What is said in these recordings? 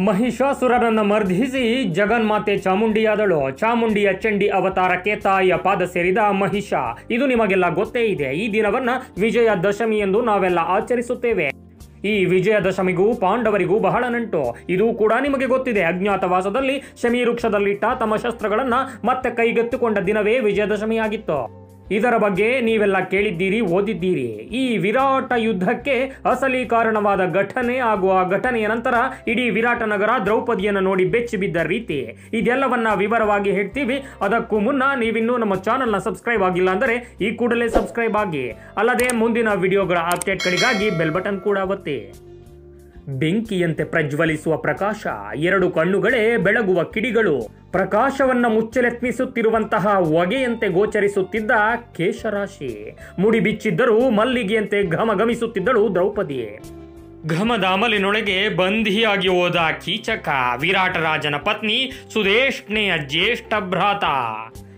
ಮಹಿಷಾಸುರನನ್ನ ಮರ್ಧಿಸಿ ಜಗನ್ಮಾತೆ ಚಾಮುಂಡಿಯಾದಳು. ಚಾಮುಂಡಿಯ ಚಂಡಿ ಅವತಾರಕ್ಕೆ ತಾಯಿಯ ಪಾದ ಸೇರಿದ ಮಹಿಷ. ಇದು ನಿಮಗೆಲ್ಲ ಗೊತ್ತೇ ಇದೆ. ಈ ದಿನವನ್ನ ವಿಜಯ ದಶಮಿ ಎಂದು ನಾವೆಲ್ಲ ಆಚರಿಸುತ್ತೇವೆ. ಈ ವಿಜಯದಶಮಿಗೂ ಪಾಂಡವರಿಗೂ ಬಹಳ ನಂಟು. ಇದು ಕೂಡ ನಿಮಗೆ ಗೊತ್ತಿದೆ. ಅಜ್ಞಾತವಾಸದಲ್ಲಿ ಶಮಿ ವೃಕ್ಷದಲ್ಲಿಟ್ಟ ತಮ್ಮ ಶಸ್ತ್ರಗಳನ್ನ ಮತ್ತೆ ಕೈಗೆತ್ತಿಕೊಂಡ ದಿನವೇ ವಿಜಯದಶಮಿಯಾಗಿತ್ತು ಇದರ ಬಗ್ಗೆ ನೀವೆಲ್ಲ ಕೇಳಿದ್ದೀರಿ, ಓದಿದ್ದೀರಿ. ಈ ವಿರಾಟ ಯುದ್ಧಕ್ಕೆ ಅಸಲಿ ಕಾರಣವಾದ ಘಟನೆ ಹಾಗೂ ಆ ಘಟನೆಯ ನಂತರ ಇಡೀ ವಿರಾಟ ನಗರ ದ್ರೌಪದಿಯನ್ನು ನೋಡಿ ಬೆಚ್ಚಿ ಬಿದ್ದ ರೀತಿ. ಇದೆಲ್ಲವನ್ನ ವಿವರವಾಗಿ ಹೇಳ್ತೀವಿ. ಅದಕ್ಕೂ ಮುನ್ನ ನೀವಿನ್ನೂ ನಮ್ಮ ಚಾನಲ್ನ ಸಬ್ಸ್ಕ್ರೈಬ್ ಆಗಿಲ್ಲ ಅಂದರೆ ಈ ಕೂಡಲೇ ಸಬ್ಸ್ಕ್ರೈಬ್ ಆಗಿ. ಅಲ್ಲದೆ ಮುಂದಿನ ವಿಡಿಯೋಗಳ ಅಪ್ಡೇಟ್ಗಳಿಗಾಗಿ ಬೆಲ್ ಬಟನ್ ಕೂಡ ಒತ್ತಿ. ಬೆಂಕಿಯಂತೆ ಪ್ರಜ್ವಲಿಸುವ ಪ್ರಕಾಶ, ಎರಡು ಕಣ್ಣುಗಳೇ ಬೆಳಗುವ ಕಿಡಿಗಳು. ಪ್ರಕಾಶವನ್ನ ಮುಚ್ಚಲೆತ್ನಿಸುತ್ತಿರುವಂತಹ ಹೊಗೆಯಂತೆ ಗೋಚರಿಸುತ್ತಿದ್ದ ಕೇಶರಾಶಿ. ಮುಡಿ ಬಿಚ್ಚಿದ್ದರೂ ಮಲ್ಲಿಗೆಯಂತೆ ಘಮಘಮಿಸುತ್ತಿದ್ದಳು ದ್ರೌಪದಿ ಘಮದ ಅಮಲಿನೊಳಗೆ ಬಂಧಿಯಾಗಿ ಹೋದ ಕೀಚಕ, ವಿರಾಟ ರಾಜನ ಪತ್ನಿ ಸುದೇಶ್ನೆಯ ಜ್ಯೇಷ್ಠ ಭ್ರಾತ.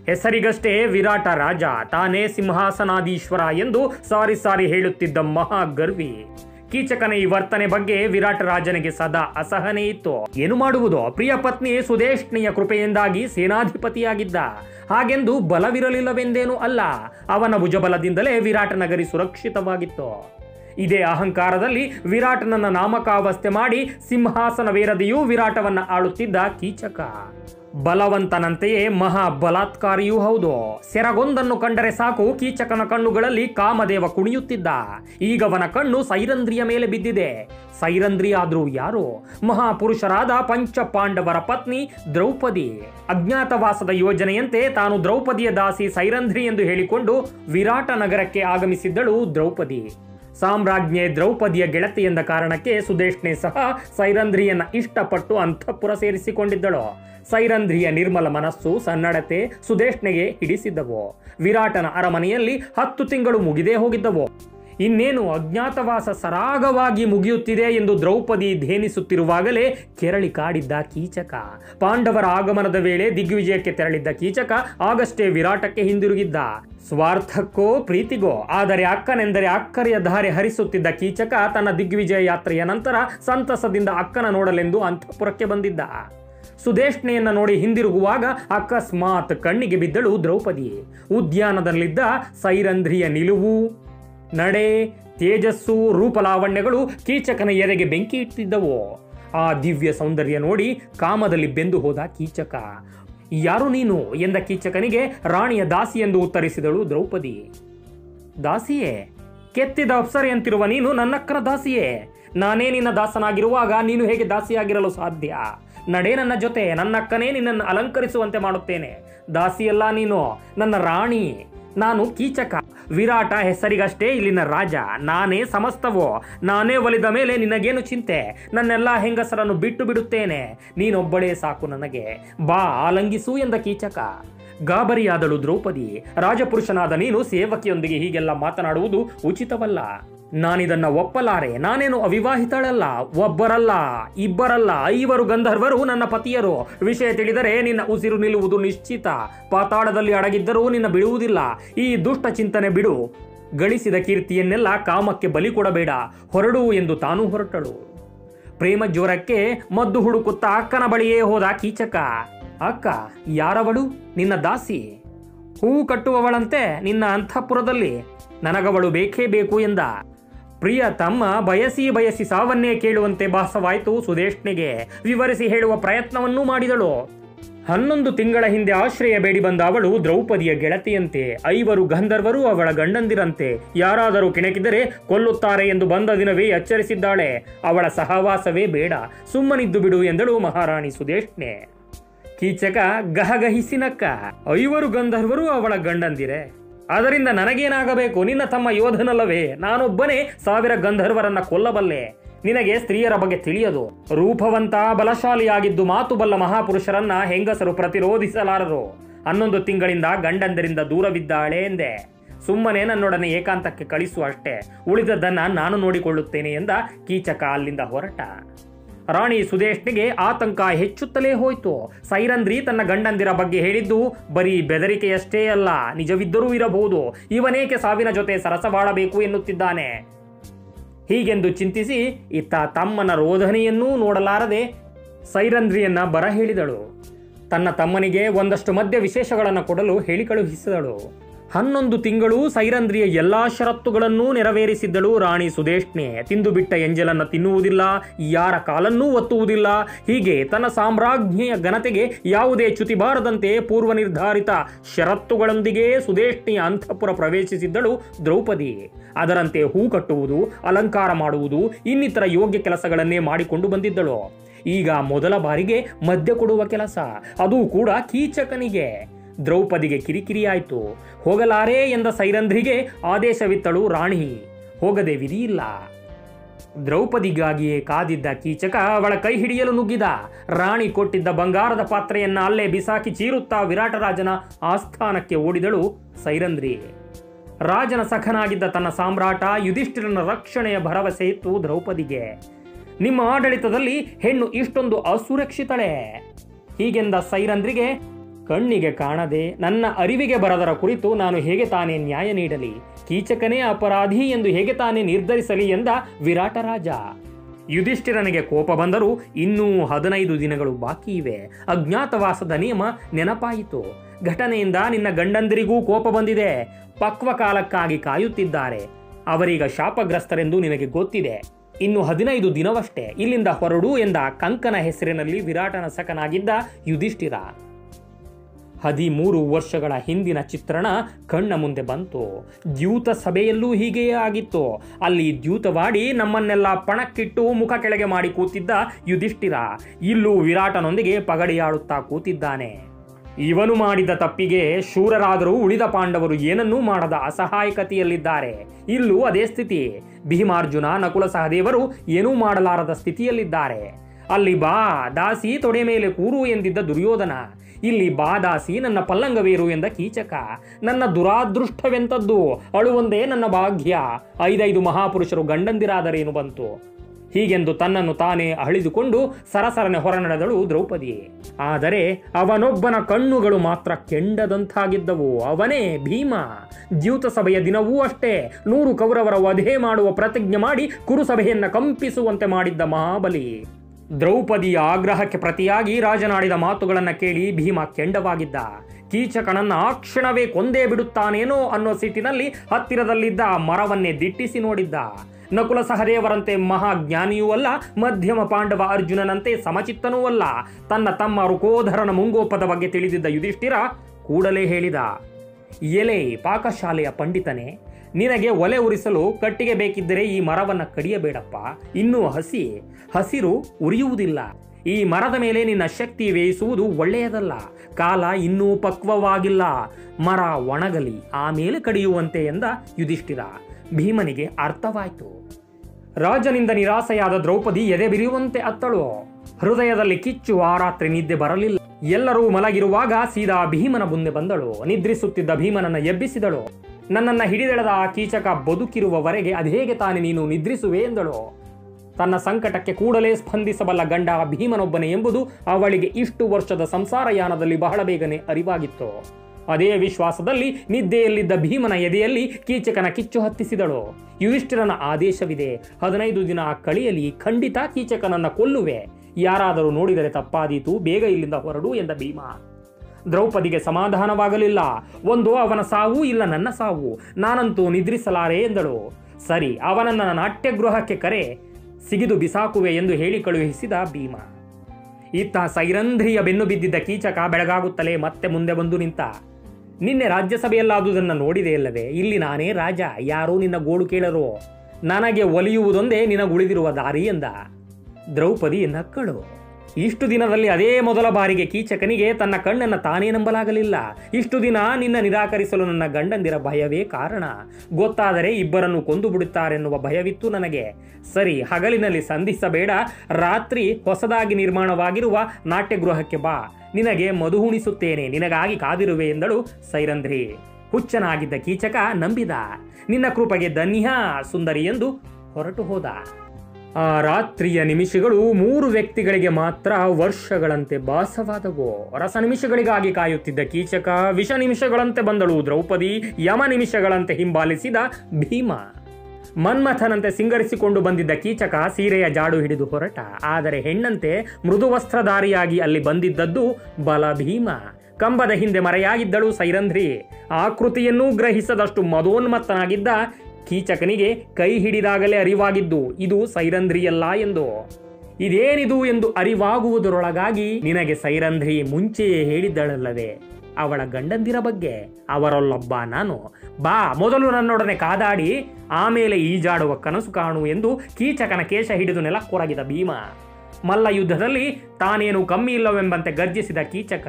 ಹೆಸರಿಗಷ್ಟೇ ವಿರಾಟ ರಾಜ, ತಾನೇ ಸಿಂಹಾಸನಾದೀಶ್ವರ ಎಂದು ಸಾರಿ ಸಾರಿ ಹೇಳುತ್ತಿದ್ದ ಮಹಾಗರ್ವಿ. ಕೀಚಕನ ಈ ವರ್ತನೆ ಬಗ್ಗೆ ವಿರಾಟ ರಾಜನಿಗೆ ಸದಾ ಅಸಹನೆ ಇತ್ತು. ಏನು ಮಾಡುವುದು? ಪ್ರಿಯ ಪತ್ನಿ ಸುದೇಶ್ನಿಯ ಕೃಪೆಯಿಂದಾಗಿ ಸೇನಾಧಿಪತಿಯಾಗಿದ್ದ. ಹಾಗೆಂದು ಬಲವಿರಲಿಲ್ಲವೆಂದೇನೂ ಅಲ್ಲ. ಅವನ ಭುಜಬಲದಿಂದಲೇ ವಿರಾಟ್ ನಗರಿ ಸುರಕ್ಷಿತವಾಗಿತ್ತು. ಇದೇ ಅಹಂಕಾರದಲ್ಲಿ ವಿರಾಟನನ್ನ ನಾಮಕಾವಸ್ಥೆ ಮಾಡಿ ಸಿಂಹಾಸನವೇರದೆಯೂ ವಿರಾಟವನ್ನ ಆಳುತ್ತಿದ್ದ ಕೀಚಕ. ಬಲವಂತನಂತೆಯೇ ಮಹಾ ಬಲಾತ್ಕಾರಿಯೂ ಹೌದು. ಸೆರಗೊಂದನ್ನು ಕಂಡರೆ ಸಾಕು, ಕೀಚಕನ ಕಣ್ಣುಗಳಲ್ಲಿ ಕಾಮದೇವ ಕುಣಿಯುತ್ತಿದ್ದ. ಈಗವನ ಕಣ್ಣು ಸೈರಂಧ್ರಿಯ ಮೇಲೆ ಬಿದ್ದಿದೆ. ಸೈರಂಧ್ರಿ ಆದ್ರೂ ಯಾರು? ಮಹಾಪುರುಷರಾದ ಪಂಚ ಪಾಂಡವರ ಪತ್ನಿ ದ್ರೌಪದಿ. ಅಜ್ಞಾತವಾಸದ ಯೋಜನೆಯಂತೆ ತಾನು ದ್ರೌಪದಿಯ ದಾಸಿ ಸೈರಂಧ್ರಿ ಎಂದು ಹೇಳಿಕೊಂಡು ವಿರಾಟ ನಗರಕ್ಕೆ ಆಗಮಿಸಿದ್ದಳು ದ್ರೌಪದಿ. ಸಾಮ್ರಾಜ್ಞೆ ದ್ರೌಪದಿಯ ಗೆಳತಿ ಎಂದ ಕಾರಣಕ್ಕೆ ಸುದೇಶ್ನೆ ಸಹ ಸೈರಂಧ್ರಿಯನ್ನ ಇಷ್ಟಪಟ್ಟು ಅಂತಃಪುರ ಸೇರಿಸಿಕೊಂಡಿದ್ದಳು. ಸೈರಂಧ್ರಿಯ ನಿರ್ಮಲ ಮನಸ್ಸು, ಸನ್ನಡತೆ, ಸುದೇಶ್ನೆಗೆ ಹಿಡಿಸಿದ್ದವು. ವಿರಾಟನ ಅರಮನೆಯಲ್ಲಿ ಹತ್ತು ತಿಂಗಳು ಮುಗಿದೇ ಹೋಗಿದ್ದವು. ಇನ್ನೇನು ಅಜ್ಞಾತವಾಸ ಸರಾಗವಾಗಿ ಮುಗಿಯುತ್ತಿದೆ ಎಂದು ದ್ರೌಪದಿ ಧೇನಿಸುತ್ತಿರುವಾಗಲೇ ಕೆರಳಿ ಕಾಡಿದ್ದ ಕೀಚಕ. ಪಾಂಡವರ ಆಗಮನದ ವೇಳೆ ದಿಗ್ವಿಜಯಕ್ಕೆ ತೆರಳಿದ್ದ ಕೀಚಕ ಆಗಷ್ಟೇ ವಿರಾಟಕ್ಕೆ ಹಿಂದಿರುಗಿದ್ದ. ಸ್ವಾರ್ಥಕ್ಕೋ ಪ್ರೀತಿಗೋ, ಆದರೆ ಅಕ್ಕನೆಂದರೆ ಅಕ್ಕರೆಯ ಧಾರೆ ಹರಿಸುತ್ತಿದ್ದ ಕೀಚಕ ತನ್ನ ದಿಗ್ವಿಜಯ ಯಾತ್ರೆಯ ನಂತರ ಸಂತಸದಿಂದ ಅಕ್ಕನ ನೋಡಲೆಂದು ಅಂತಃಪುರಕ್ಕೆ ಬಂದಿದ್ದ. ಸುದೇಶ್ನೆಯನ್ನ ನೋಡಿ ಹಿಂದಿರುಗುವಾಗ ಅಕಸ್ಮಾತ್ ಕಣ್ಣಿಗೆ ಬಿದ್ದಳು ದ್ರೌಪದಿ. ಉದ್ಯಾನದಲ್ಲಿದ್ದ ಸೈರಂಧ್ರಿಯ ನಿಲುವು. ನಡೆ ತೇಜಸ್ಸು ರೂಪಲಾವಣ್ಯಗಳು ಕೀಚಕನ ಎರೆಗೆ ಬೆಂಕಿ ಇಟ್ಟಿದ್ದವು. ಆ ದಿವ್ಯ ಸೌಂದರ್ಯ ನೋಡಿ ಕಾಮದಲ್ಲಿ ಬೆಂದು ಹೋದ ಕೀಚಕ. ಯಾರು ನೀನು? ಎಂದ ಕೀಚಕನಿಗೆ ರಾಣಿಯ ದಾಸಿ ಎಂದು ಉತ್ತರಿಸಿದಳು ದ್ರೌಪದಿ. ದಾಸಿಯೇ, ಕೆತ್ತಿದ ಅಪ್ಸರೆಯಂತಿರುವ ನೀನು ನನ್ನಕ್ಕನ ದಾಸಿಯೇ. ನಾನೇ ನಿನ್ನ ದಾಸನಾಗಿರುವಾಗ ನೀನು ಹೇಗೆ ದಾಸಿಯಾಗಿರಲು ಸಾಧ್ಯ? ನಡೆ ನನ್ನ ಜೊತೆ ನನ್ನಕ್ಕನೇ ನಿನ್ನನ್ನು ಅಲಂಕರಿಸುವಂತೆ ಮಾಡುತ್ತೇನೆ. ದಾಸಿಯಲ್ಲ ನೀನು, ನನ್ನ ರಾಣಿ. ನಾನು ಕೀಚಕ. ವಿರಾಟ ಹೆಸರಿಗಷ್ಟೇ ಇಲ್ಲಿನ ರಾಜ. ನಾನೇ ಸಮಸ್ತವೋ. ನಾನೇ ಒಲಿದ ಮೇಲೆ ನಿನಗೇನು ಚಿಂತೆ? ನನ್ನೆಲ್ಲ ಹೆಂಗಸರನ್ನು ಬಿಟ್ಟು ಬಿಡುತ್ತೇನೆ. ನೀನೊಬ್ಬಳೇ ಸಾಕು ನನಗೆ. ಬಾ, ಆಲಂಗಿಸು ಎಂದ ಕೀಚಕ. ಗಾಬರಿಯಾದಳು ದ್ರೌಪದಿ. ರಾಜಪುರುಷನಾದ ನೀನು ಸೇವಕಿಯೊಂದಿಗೆ ಹೀಗೆಲ್ಲ ಮಾತನಾಡುವುದು ಉಚಿತವಲ್ಲ. ನಾನಿದನ್ನ ಒಪ್ಪಲಾರೆ, ನಾನೇನು ಅವಿವಾಹಿತಳಲ್ಲ, ಒಬ್ಬರಲ್ಲ, ಇಬ್ಬರಲ್ಲ, ಐವರು ಗಂಧರ್ವರು ನನ್ನ ಪತಿಯರು. ವಿಷಯ ತಿಳಿದರೆ ನಿನ್ನ ಉಸಿರು ನಿಲ್ಲುವುದು ನಿಶ್ಚಿತ. ಪಾತಾಳದಲ್ಲಿ ಅಡಗಿದ್ದರೂ ನಿನ್ನ ಬಿಡುವುದಿಲ್ಲ ಈ ದುಷ್ಟ ಚಿಂತನೆ ಬಿಡು. ಗಳಿಸಿದ ಕೀರ್ತಿಯನ್ನೆಲ್ಲ ಕಾಮಕ್ಕೆ ಬಲಿ ಕೊಡಬೇಡ. ಹೊರಡು ಎಂದು ತಾನೂ ಹೊರಟಳು. ಪ್ರೇಮ ಜ್ವರಕ್ಕೆ ಮದ್ದು ಹುಡುಕುತ್ತಾ ಅಕ್ಕನ ಬಳಿಯೇ ಹೋದ ಕೀಚಕ. ಅಕ್ಕ, ಯಾರವಳು? ನಿನ್ನ ದಾಸಿ? ಹೂ ಕಟ್ಟುವವಳಂತೆ ನಿನ್ನ ಅಂತಃಪುರದಲ್ಲಿ. ನನಗವಳು ಬೇಕೇ ಬೇಕು ಎಂದ. ಪ್ರಿಯ ತಮ್ಮ, ಬಯಸಿ ಬಯಸಿ ಸಾವನ್ನೇ ಕೇಳುವಂತೆ ಭಾಸವಾಯಿತು ಸುದೇಶ್ನಿಗೆ. ವಿವರಿಸಿ ಹೇಳುವ ಪ್ರಯತ್ನವನ್ನೂ ಮಾಡಿದಳು. ಹನ್ನೊಂದು ತಿಂಗಳ ಹಿಂದೆ ಆಶ್ರಯ ಬೇಡಿ ಬಂದ ಅವಳು ದ್ರೌಪದಿಯ ಗೆಳತಿಯಂತೆ, ಐವರು ಗಂಧರ್ವರು ಅವಳ ಗಂಡಂದಿರಂತೆ. ಯಾರಾದರೂ ಕೆಣಕಿದರೆ ಕೊಲ್ಲುತ್ತಾರೆ ಎಂದು ಬಂದ ದಿನವೇ ಎಚ್ಚರಿಸಿದ್ದಾಳೆ. ಅವಳ ಸಹವಾಸವೇ ಬೇಡ, ಸುಮ್ಮನಿದ್ದು ಬಿಡು ಎಂದಳು ಮಹಾರಾಣಿ ಸುದೇಶ್ನೆ. ಕೀಚಕ ಗಹಗಹಿಸಿನಕ್ಕ, ಐವರು ಗಂಧರ್ವರು ಅವಳ ಗಂಡಂದಿರೆ. ಅದರಿಂದ ನನಗೇನಾಗಬೇಕು? ನಿನ್ನ ತಮ್ಮ ಯೋಧನಲ್ಲವೇ? ನಾನೊಬ್ಬನೇ ಸಾವಿರ ಗಂಧರ್ವರನ್ನ ಕೊಲ್ಲಬಲ್ಲೆ. ನಿನಗೆ ಸ್ತ್ರೀಯರ ಬಗ್ಗೆ ತಿಳಿಯದು. ರೂಪವಂತ ಬಲಶಾಲಿಯಾಗಿದ್ದು ಮಾತು ಬಲ್ಲ ಮಹಾಪುರುಷರನ್ನ ಹೆಂಗಸರು ಪ್ರತಿರೋಧಿಸಲಾರರು. ಹನ್ನೊಂದು ತಿಂಗಳಿಂದ ಗಂಡಂದರಿಂದ ದೂರವಿದ್ದಾಳೆ ಎಂದೆ. ಸುಮ್ಮನೆ ನನ್ನೊಡನೆ ಏಕಾಂತಕ್ಕೆ ಕಳಿಸು ಅಷ್ಟೇ ಉಳಿದದ್ದನ್ನ ನಾನು ನೋಡಿಕೊಳ್ಳುತ್ತೇನೆ ಎಂದ ಕೀಚಕ ಅಲ್ಲಿಂದ ಹೊರಟ. ರಾಣಿ ಸುದೇಶ್ನಿಗೆ ಆತಂಕ ಹೆಚ್ಚುತ್ತಲೇ ಹೋಯಿತು. ಸೈರಂದ್ರಿ ತನ್ನ ಗಂಡಂದಿರ ಬಗ್ಗೆ ಹೇಳಿದ್ದು ಬರೀ ಬೆದರಿಕೆಯಷ್ಟೇ ಅಲ್ಲ, ನಿಜವಿದ್ದರೂ ಇರಬಹುದು. ಇವನೇಕೆ ಸಾವಿನ ಜೊತೆ ಸರಸವಾಡಬೇಕು ಎನ್ನುತ್ತಿದ್ದಾನೆ. ಹೀಗೆಂದು ಚಿಂತಿಸಿ ಇತ್ತ ತಮ್ಮನ ರೋಧನೆಯನ್ನೂ ನೋಡಲಾರದೆ ಸೈರಂದ್ರಿಯನ್ನ ಬರ ಹೇಳಿದಳು ತನ್ನ ತಮ್ಮನಿಗೆ ಒಂದಷ್ಟು ಮದ್ಯ ವಿಶೇಷಗಳನ್ನು ಕೊಡಲು ಹೇಳಿ ಕಳುಹಿಸಿದಳು. ಹನ್ನೊಂದು ತಿಂಗಳು ಸೈರಂದ್ರಿಯ ಎಲ್ಲಾ ಷರತ್ತುಗಳನ್ನೂ ನೆರವೇರಿಸಿದ್ದಳು ರಾಣಿ ಸುದೇಶ್ನೆ ತಿಂದು ಬಿಟ್ಟ ಎಂಜಲನ್ನ ತಿನ್ನುವುದಿಲ್ಲ, ಯಾರ ಕಾಲನ್ನೂ ಒತ್ತುವುದಿಲ್ಲ. ಹೀಗೆ ತನ್ನ ಸಾಮ್ರಾಜ್ಞೆಯ ಘನತೆಗೆ ಯಾವುದೇ ಚ್ಯುತಿ ಬಾರದಂತೆ ಪೂರ್ವ ನಿರ್ಧಾರಿತ ಷರತ್ತುಗಳೊಂದಿಗೆ ಸುದೇಶ್ನಿಯ ಅಂತಃಪುರ ಪ್ರವೇಶಿಸಿದ್ದಳು ದ್ರೌಪದಿ. ಅದರಂತೆ ಹೂ ಕಟ್ಟುವುದು, ಅಲಂಕಾರ ಮಾಡುವುದು, ಇನ್ನಿತರ ಯೋಗ್ಯ ಕೆಲಸಗಳನ್ನೇ ಮಾಡಿಕೊಂಡು ಬಂದಿದ್ದಳು. ಈಗ ಮೊದಲ ಬಾರಿಗೆ ಮದ್ಯ ಕೊಡುವ ಕೆಲಸ, ಅದು ಕೂಡ ಕೀಚಕನಿಗೆ. ದ್ರೌಪದಿಗೆ ಕಿರಿಕಿರಿಯಾಯಿತು. ಹೋಗಲಾರೆ ಎಂದ ಸೈರಂಧ್ರಿಗೆ ಆದೇಶವಿತ್ತಳು ರಾಣಿ. ಹೋಗದೆ ವಿಧಿಯಿಲ್ಲ ದ್ರೌಪದಿಗಾಗಿಯೇ ಕಾದಿದ್ದ ಕೀಚಕ ಅವಳ ಕೈ ಹಿಡಿಯಲು ನುಗ್ಗಿದ. ರಾಣಿ ಕೊಟ್ಟಿದ್ದ ಬಂಗಾರದ ಪಾತ್ರೆಯನ್ನ ಅಲ್ಲೇ ಬಿಸಾಕಿ ಚೀರುತ್ತಾ ವಿರಾಟರಾಜನ ಆಸ್ಥಾನಕ್ಕೆ ಓಡಿದಳು ಸೈರಂಧ್ರಿ. ರಾಜನ ಸಖನಾಗಿದ್ದ ತನ್ನ ಸಾಮ್ರಾಟ ಯುಧಿಷ್ಠಿರನ ರಕ್ಷಣೆಯ ಭರವಸೆ ಇತ್ತು ದ್ರೌಪದಿಗೆ. ನಿಮ್ಮ ಆಡಳಿತದಲ್ಲಿ ಹೆಣ್ಣು ಇಷ್ಟೊಂದು ಅಸುರಕ್ಷಿತಳೆ. ಹೀಗೆಂದ ಸೈರಂಧ್ರಿಗೆ ಕಣ್ಣಿಗೆ ಕಾಣದೆ ನನ್ನ ಅರಿವಿಗೆ ಬರದರ ಕುರಿತು ನಾನು ಹೇಗೆ ತಾನೇ ನ್ಯಾಯ ನೀಡಲಿ? ಕೀಚಕನೇ ಅಪರಾಧಿ ಎಂದು ಹೇಗೆ ತಾನೇ ನಿರ್ಧರಿಸಲಿ ಎಂದ ವಿರಾಟ ರಾಜ. ಯುಧಿಷ್ಠಿರನಿಗೆ ಕೋಪ ಬಂದರೂ ಇನ್ನೂ ಹದಿನೈದು ದಿನಗಳು ಬಾಕಿ ಇವೆ. ಅಜ್ಞಾತವಾಸದ ನಿಯಮ ನೆನಪಾಯಿತು. ಘಟನೆಯಿಂದ ನಿನ್ನ ಗಂಡಂದಿರಿಗೂ ಕೋಪ ಬಂದಿದೆ. ಪಕ್ವ ಕಾಲಕ್ಕಾಗಿ ಕಾಯುತ್ತಿದ್ದಾರೆ. ಅವರೀಗ ಶಾಪಗ್ರಸ್ತರೆಂದು ನಿನಗೆ ಗೊತ್ತಿದೆ. ಇನ್ನು ಹದಿನೈದು ದಿನವಷ್ಟೇ ಇಲ್ಲಿಂದ ಹೊರಡು ಎಂದ ಕಂಕನ ಹೆಸರಿನಲ್ಲಿ ವಿರಾಟನ ಸಕನಾಗಿದ್ದ ಯುಧಿಷ್ಠಿರ. ಹದಿಮೂರು ವರ್ಷಗಳ ಹಿಂದಿನ ಚಿತ್ರಣ ಕಣ್ಣ ಮುಂದೆ ಬಂತು. ದ್ಯೂತ ಸಭೆಯಲ್ಲೂ ಹೀಗೆಯೇ ಆಗಿತ್ತು. ಅಲ್ಲಿ ದ್ಯೂತವಾಡಿ ನಮ್ಮನ್ನೆಲ್ಲ ಪಣಕ್ಕಿಟ್ಟು ಮುಖ ಕೆಳಗೆ ಮಾಡಿ ಕೂತಿದ್ದ ಯುಧಿಷ್ಠಿರ. ಇಲ್ಲೂ ವಿರಾಟನೊಂದಿಗೆ ಪಗಡಿಯಾಡುತ್ತಾ ಕೂತಿದ್ದಾನೆ. ಇವನು ಮಾಡಿದ ತಪ್ಪಿಗೆ ಶೂರರಾದರೂ ಉಳಿದ ಪಾಂಡವರು ಏನನ್ನೂ ಮಾಡದ ಅಸಹಾಯಕತೆಯಲ್ಲಿದ್ದಾರೆ. ಇಲ್ಲೂ ಅದೇ ಸ್ಥಿತಿ. ಭೀಮಾರ್ಜುನ, ನಕುಲ ಸಹದೇವರು ಏನೂ ಮಾಡಲಾರದ ಸ್ಥಿತಿಯಲ್ಲಿದ್ದಾರೆ. ಅಲ್ಲಿ ಬಾ, ದಾಸಿ ತೊಡೆ ಮೇಲೆ ಕೂರು ಎಂದಿದ್ದ ದುರ್ಯೋಧನ. ಇಲ್ಲಿ ಬಾದಾಸಿ ನನ್ನ ಪಲ್ಲಂಗವೇರು ಎಂದ ಕೀಚಕ. ನನ್ನ ದುರಾದೃಷ್ಟವೆಂತದ್ದು? ಅಳುವಂದೇ ನನ್ನ ಭಾಗ್ಯ. ಐದೈದು ಮಹಾಪುರುಷರು ಗಂಡಂದಿರಾದರೇನು ಬಂತು? ಹೀಗೆಂದು ತನ್ನನ್ನು ತಾನೇ ಅಳಿದುಕೊಂಡು ಸರಸರನೆ ಹೊರನಡೆದಳು ದ್ರೌಪದಿ. ಆದರೆ ಅವನೊಬ್ಬನ ಕಣ್ಣುಗಳು ಮಾತ್ರ ಕೆಂಡದಂತಾಗಿದ್ದವು. ಅವನೇ ಭೀಮ. ದ್ಯೂತ ಸಭೆಯ ದಿನವೂ ಅಷ್ಟೇ. ನೂರು ಕೌರವರ ವಧೆ ಮಾಡುವ ಪ್ರತಿಜ್ಞೆ ಮಾಡಿ ಕುರುಸಭೆಯನ್ನ ಕಂಪಿಸುವಂತೆ ಮಾಡಿದ್ದ ಮಹಾಬಲಿ. ದ್ರೌಪದಿಯ ಆಗ್ರಹಕ್ಕೆ ಪ್ರತಿಯಾಗಿ ರಾಜನಾಡಿದ ಮಾತುಗಳನ್ನು ಕೇಳಿ ಭೀಮ ಕೆಂಡವಾಗಿದ್ದ. ಕೀಚಕನನ್ನ ಆ ಕ್ಷಣವೇ ಕೊಂದೇ ಬಿಡುತ್ತಾನೇನೋ ಅನ್ನೋ ಸಿಟ್ಟಿನಲ್ಲಿ ಹತ್ತಿರದಲ್ಲಿದ್ದ ಮರವನ್ನೇ ದಿಟ್ಟಿಸಿ ನೋಡಿದ್ದ. ನಕುಲ ಸಹದೇವರಂತೆ ಮಹಾಜ್ಞಾನಿಯೂ ಅಲ್ಲ, ಮಧ್ಯಮ ಪಾಂಡವ ಅರ್ಜುನನಂತೆ ಸಮಚಿತ್ತನೂ ಅಲ್ಲ. ತನ್ನ ತಮ್ಮ ರುಕೋಧರನ ಮುಂಗೋಪದ ಬಗ್ಗೆ ತಿಳಿದಿದ್ದ ಯುಧಿಷ್ಠಿರ ಕೂಡಲೇ ಹೇಳಿದ, ಎಲೆ, ಪಾಕಶಾಲೆಯ ಪಂಡಿತನೇ ನಿನಗೆ ಒಲೆ ಉರಿಸಲು ಕಟ್ಟಿಗೆ ಬೇಕಿದ್ದರೆ ಈ ಮರವನ್ನ ಕಡಿಯಬೇಡಪ್ಪ. ಇನ್ನೂ ಹಸಿ, ಹಸಿರು ಉರಿಯುವುದಿಲ್ಲ. ಈ ಮರದ ಮೇಲೆ ನಿನ್ನ ಶಕ್ತಿ ವ್ಯಯಿಸುವುದು ಒಳ್ಳೆಯದಲ್ಲ. ಕಾಲ ಇನ್ನೂ ಪಕ್ವವಾಗಿಲ್ಲ. ಮರ ಒಣಗಲಿ ಆಮೇಲೆ ಕಡಿಯುವಂತೆ ಎಂದ ಯುಧಿಷ್ಠಿರ. ಭೀಮನಿಗೆ ಅರ್ಥವಾಯಿತು. ರಾಜನಿಂದ ನಿರಾಸೆಯಾದ ದ್ರೌಪದಿ ಎದೆ ಬಿರಿಯುವಂತೆ ಅತ್ತಳು. ಹೃದಯದಲ್ಲಿ ಕಿಚ್ಚು ಆ ರಾತ್ರಿ ನಿದ್ದೆ ಬರಲಿಲ್ಲ. ಎಲ್ಲರೂ ಮಲಗಿರುವಾಗ ಸೀದಾ ಭೀಮನ ಮುಂದೆ ಬಂದಳು. ನಿದ್ರಿಸುತ್ತಿದ್ದ ಭೀಮನನ್ನ ಎಬ್ಬಿಸಿದಳು. ನನ್ನನ್ನ ಹಿಡಿದೆಳೆದ ಆ ಕೀಚಕ ಬದುಕಿರುವವರೆಗೆ ಅದು ಹೇಗೆ ತಾನೇ ನೀನು ನಿದ್ರಿಸುವೆ ಎಂದಳು. ತನ್ನ ಸಂಕಟಕ್ಕೆ ಕೂಡಲೇ ಸ್ಪಂದಿಸಬಲ್ಲ ಗಂಡ ಭೀಮನೊಬ್ಬನೇ ಎಂಬುದು ಅವಳಿಗೆ ಇಷ್ಟು ವರ್ಷದ ಸಂಸಾರ ಯಾನದಲ್ಲಿ ಬಹಳ ಬೇಗನೆ ಅರಿವಾಗಿತ್ತು. ಅದೇ ವಿಶ್ವಾಸದಲ್ಲಿ ನಿದ್ದೆಯಲ್ಲಿದ್ದ ಭೀಮನ ಎದೆಯಲ್ಲಿ ಕೀಚಕನ ಕಿಚ್ಚು ಹತ್ತಿಸಿದಳು. ಯುಧಿಷ್ಠಿರನ ಆದೇಶವಿದೆ, ಹದಿನೈದು ದಿನ ಕಳಿಯಲಿ ಖಂಡಿತ ಕೀಚಕನನ್ನ ಕೊಲ್ಲುವೆ. ಯಾರಾದರೂ ನೋಡಿದರೆ ತಪ್ಪಾದೀತು, ಬೇಗ ಇಲ್ಲಿಂದ ಹೊರಡು ಎಂದ ಭೀಮ. ದ್ರೌಪದಿಗೆ ಸಮಾಧಾನವಾಗಲಿಲ್ಲ. ಒಂದು, ಅವನ ಸಾವು ಇಲ್ಲ, ನನ್ನ ಸಾವು. ನಾನಂತೂ ನಿದ್ರಿಸಲಾರೆ ಎಂದಳು. ಸರಿ, ಅವನನ್ನ ನಾಟ್ಯಗೃಹಕ್ಕೆ ಕರೆ, ಸಿಗಿದು ಬಿಸಾಕುವೆ ಎಂದು ಹೇಳಿ ಕಳುಹಿಸಿದ ಭೀಮ. ಇತ್ತ ಸೈರಂಧ್ರಿಯ ಬೆನ್ನು ಬಿದ್ದಿದ್ದ ಕೀಚಕ ಬೆಳಗಾಗುತ್ತಲೇ ಮತ್ತೆ ಮುಂದೆ ಬಂದು ನಿಂತ, ನಿನ್ನೆ ರಾಜ್ಯಸಭೆಯಲ್ಲಾದುದನ್ನು ನೋಡಿದೆಯಲ್ಲವೇ ಇಲ್ಲಿ ನಾನೇ ರಾಜ, ಯಾರೂ ನಿನ್ನ ಗೋಳು ಕೇಳರು? ನನಗೆ ಒಲಿಯುವುದೊಂದೇ ನಿನಗುಳಿದಿರುವ ದಾರಿ ಎಂದ. ದ್ರೌಪದಿ ನಕ್ಕಳು. ಇಷ್ಟು ದಿನದಲ್ಲಿ ಅದೇ ಮೊದಲ ಬಾರಿಗೆ ಕೀಚಕನಿಗೆ ತನ್ನ ಕಣ್ಣನ್ನು ತಾನೇ ನಂಬಲಾಗಲಿಲ್ಲ. ಇಷ್ಟು ದಿನ ನಿನ್ನ ನಿರಾಕರಿಸಲು ನನ್ನ ಗಂಡಂದಿರ ಭಯವೇ ಕಾರಣ. ಗೊತ್ತಾದರೆ ಇಬ್ಬರನ್ನು ಕೊಂದು ಬಿಡುತ್ತಾರೆನ್ನುವ ಭಯವಿತ್ತು ನನಗೆ. ಸರಿ, ಹಗಲಿನಲ್ಲಿ ಸಂಧಿಸಬೇಡ. ರಾತ್ರಿ ಹೊಸದಾಗಿ ನಿರ್ಮಾಣವಾಗಿರುವ ನಾಟ್ಯಗೃಹಕ್ಕೆ ಬಾ. ನಿನಗೆ ಮಧುಹುಣಿಸುತ್ತೇನೆ ನಿನಗಾಗಿ ಕಾದಿರುವೆ ಎಂದಳು ಸೈರಂಧ್ರಿ. ಹುಚ್ಚನಾಗಿದ್ದ ಕೀಚಕ ನಂಬಿದ. ನಿನ್ನ ಕೃಪೆಗೆ ಧನ್ಯ ಸುಂದರಿ ಎಂದು ಹೊರಟು ಹೋದ. ಆ ರಾತ್ರಿಯ ನಿಮಿಷಗಳು ಮೂರು ವ್ಯಕ್ತಿಗಳಿಗೆ ಮಾತ್ರ ವರ್ಷಗಳಂತೆ ಭಾಸವಾದವು. ರಸ ನಿಮಿಷಗಳಿಗಾಗಿ ಕಾಯುತ್ತಿದ್ದ ಕೀಚಕ ವಿಷ ನಿಮಿಷಗಳಂತೆ ಬಂದಳು. ದ್ರೌಪದಿ ಯಮ ನಿಮಿಷಗಳಂತೆ ಹಿಂಬಾಲಿಸಿದ ಭೀಮ. ಮನ್ಮಥನಂತೆ ಸಿಂಗರಿಸಿಕೊಂಡು ಬಂದಿದ್ದ ಕೀಚಕ ಸೀರೆಯ ಜಾಡು ಹಿಡಿದು ಹೊರಟ. ಆದರೆ ಹೆಣ್ಣಂತೆ ಮೃದುವಸ್ತ್ರಧಾರಿಯಾಗಿ ಅಲ್ಲಿ ಬಂದಿದ್ದದ್ದು ಬಲಭೀಮ. ಕಂಬದ ಹಿಂದೆ ಮರೆಯಾಗಿದ್ದಳು ಸೈರಂಧ್ರಿ. ಆಕೃತಿಯನ್ನೂ ಗ್ರಹಿಸದಷ್ಟು ಮದೋನ್ಮತ್ತನಾಗಿದ್ದ ಕೀಚಕನಿಗೆ ಕೈ ಹಿಡಿದಾಗಲೇ ಅರಿವಾಗಿದ್ದು, ಇದು ಸೈರಂಧ್ರಿಯಲ್ಲ ಎಂದು. ಇದೇನಿದು ಎಂದು ಅರಿವಾಗುವುದರೊಳಗಾಗಿ ನಿನಗೆ ಸೈರಂಧ್ರಿ ಮುಂಚೆಯೇ ಹೇಳಿದ್ದಳಲ್ಲದೆ ಅವಳ ಗಂಡಂದಿರ ಬಗ್ಗೆ ಅವರಲ್ಲೊಬ್ಬ ನಾನು. ಬಾ, ಮೊದಲು ನನ್ನೊಡನೆ ಕಾದಾಡಿ, ಆಮೇಲೆ ಈಜಾಡುವ ಕನಸು ಕಾಣು ಎಂದು ಕೀಚಕನ ಕೇಶ ಹಿಡಿದು ನೆಲಕ್ಕೊರಗಿದ ಭೀಮ. ಮಲ್ಲ ಯುದ್ಧದಲ್ಲಿ ತಾನೇನು ಕಮ್ಮಿ ಇಲ್ಲವೆಂಬಂತೆ ಗರ್ಜಿಸಿದ ಕೀಚಕ.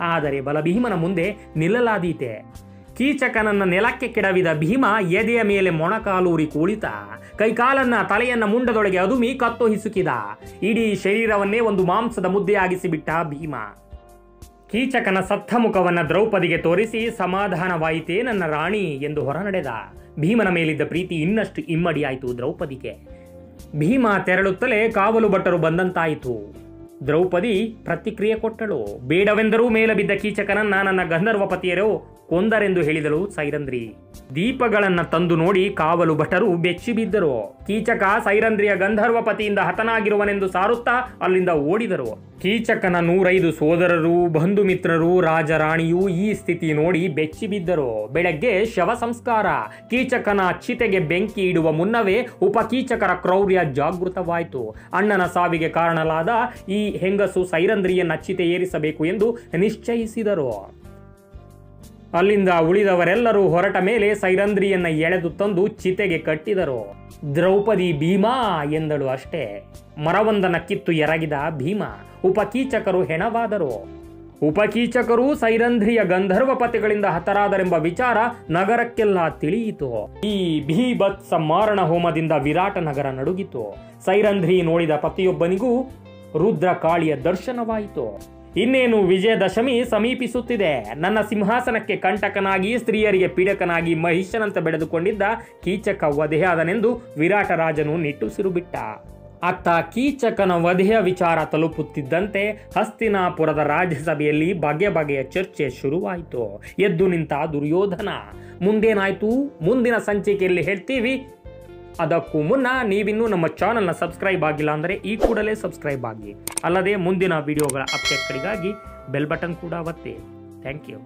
ಆದರೆ ಬಲಭೀಮನ ಮುಂದೆ ನಿಲ್ಲಲಾದೀತೆ. ಕೀಚಕನನ್ನ ನೆಲಕ್ಕೆ ಕೆಡವಿದ ಭೀಮ ಎದೆಯ ಮೇಲೆ ಮೊಣಕಾಲೂರಿ ಕುಳಿತ ಕೈಕಾಲನ್ನ ತಲೆಯನ್ನ ಮುಂಡದೊಳಗೆ ಅದುಮಿ ಕತ್ತು ಹಿಸುಕಿದ. ಇಡೀ ಶರೀರವನ್ನೇ ಒಂದು ಮಾಂಸದ ಮುದ್ದೆಯಾಗಿಸಿ ಬಿಟ್ಟ ಭೀಮ. ಕೀಚಕನ ಸತ್ತ ಮುಖವನ್ನ ದ್ರೌಪದಿಗೆ ತೋರಿಸಿ ಸಮಾಧಾನವಾಯಿತೇ ನನ್ನ ರಾಣಿ ಎಂದು ಹೊರನಡೆದ. ಭೀಮನ ಮೇಲಿದ್ದ ಪ್ರೀತಿ ಇನ್ನಷ್ಟು ಇಮ್ಮಡಿಯಾಯಿತು ದ್ರೌಪದಿಗೆ. ಭೀಮ ತೆರಳುತ್ತಲೇ ಕಾವಲು ಭಟ್ಟರು ಬಂದಂತಾಯಿತು. ದ್ರೌಪದಿ ಪ್ರತಿಕ್ರಿಯೆ ಕೊಟ್ಟಳು. ಬೇಡವೆಂದರೂ ಮೇಲೆ ಬಿದ್ದ ಕೀಚಕನನ್ನ ನನ್ನ ಗಂಧರ್ವಪತಿಯರು ಕೊಂದರೆಂದು ಹೇಳಿದಳು ಸೈರಂದ್ರಿ. ದೀಪಗಳನ್ನ ತಂದು ನೋಡಿ ಕಾವಲು ಭಟರು ಬೆಚ್ಚಿ ಬಿದ್ದರು. ಕೀಚಕ ಸೈರಂದ್ರಿಯ ಗಂಧರ್ವಪತಿಯಿಂದ ಹತನಾಗಿರುವನೆಂದು ಸಾರುತ್ತಾ ಅಲ್ಲಿಂದ ಓಡಿದರು. ಕೀಚಕನ ನೂರೈದು ಸೋದರರು, ಬಂಧು ಮಿತ್ರರು, ರಾಜರಾಣಿಯೂ ಈ ಸ್ಥಿತಿ ನೋಡಿ ಬೆಚ್ಚಿ ಬಿದ್ದರು. ಬೆಳಗ್ಗೆ ಶವ ಸಂಸ್ಕಾರ. ಕೀಚಕನ ಚಿತೆಗೆ ಬೆಂಕಿ ಇಡುವ ಮುನ್ನವೇ ಉಪಕೀಚಕರ ಕ್ರೌರ್ಯ ಜಾಗೃತವಾಯಿತು. ಅಣ್ಣನ ಸಾವಿಗೆ ಕಾರಣಲಾದ ಈ ಹೆಂಗಸು ಸೈರಂದ್ರಿಯನ್ನ ಚಿತೆ ಏರಿಸಬೇಕು ಎಂದು ನಿಶ್ಚಯಿಸಿದರು. ಅಲ್ಲಿಂದ ಉಳಿದವರೆಲ್ಲರೂ ಹೊರಟ ಮೇಲೆ ಸೈರಂದ್ರಿಯನ್ನ ಎಳೆದು ತಂದು ಚಿತೆಗೆ ಕಟ್ಟಿದರು. ದ್ರೌಪದಿ ಭೀಮಾ ಎಂದಳು ಅಷ್ಟೇ. ಮರವೊಂದನ ಕಿತ್ತು ಎರಗಿದ ಭೀಮ, ಉಪಕೀಚಕರು ಹೆಣವಾದರು. ಉಪಕೀಚಕರು ಸೈರಂಧ್ರಿಯ ಗಂಧರ್ವಪತಿಗಳಿಂದ ಹತರಾದರೆಂಬ ವಿಚಾರ ನಗರಕ್ಕೆಲ್ಲ ತಿಳಿಯಿತು. ಈ ಭೀಭತ್ ಮಾರಣ ಹೋಮದಿಂದ ವಿರಾಟ ನಗರ ನಡುಗಿತು. ಸೈರಂಧ್ರಿ ನೋಡಿದ ಪತಿಯೊಬ್ಬನಿಗೂ ರುದ್ರ ಕಾಳಿಯ ದರ್ಶನವಾಯಿತು. ಇನ್ನೇನು ವಿಜಯದಶಮಿ ಸಮೀಪಿಸುತ್ತಿದೆ. ನನ್ನ ಸಿಂಹಾಸನಕ್ಕೆ ಕಂಟಕನಾಗಿ, ಸ್ತ್ರೀಯರಿಗೆ ಪೀಡಕನಾಗಿ ಮಹಿಷನಂತ ಬೆಳೆದುಕೊಂಡಿದ್ದ ಕೀಚಕ ವಧೆಯಾದನೆಂದು ವಿರಾಟ ರಾಜನು ನಿಟ್ಟುಸಿರು ಬಿಟ್ಟ ಅತ್ತ ಕೀಚಕನ ವಧೆಯ ವಿಚಾರ ತಲುಪುತ್ತಿದ್ದಂತೆ ಹಸ್ತಿನಾಪುರದ ರಾಜ್ಯಸಭೆಯಲ್ಲಿ ಬಗೆ ಬಗೆಯ ಚರ್ಚೆ ಶುರುವಾಯಿತು. ಎದ್ದು ನಿಂತ ದುರ್ಯೋಧನ, ಮುಂದೇನಾಯ್ತು? ಮುಂದಿನ ಸಂಚಿಕೆಯಲ್ಲಿ ಹೇಳ್ತೀವಿ ಅದಕ್ಕೂ ಮುನ್ನ ನೀವಿನ್ನೂ ನಮ್ಮ ಚಾನಲ್ನ ಸಬ್ಸ್ಕ್ರೈಬ್ ಆಗಿಲ್ಲ ಅಂದರೆ ಈ ಕೂಡಲೇ ಸಬ್ಸ್ಕ್ರೈಬ್ ಆಗಿ. ಅಲ್ಲದೆ ಮುಂದಿನ ವಿಡಿಯೋಗಳ ಅಪ್ಡೇಟ್ಗಳಿಗಾಗಿ ಬೆಲ್ ಬಟನ್ ಕೂಡ ಒತ್ತಿ. Thank you.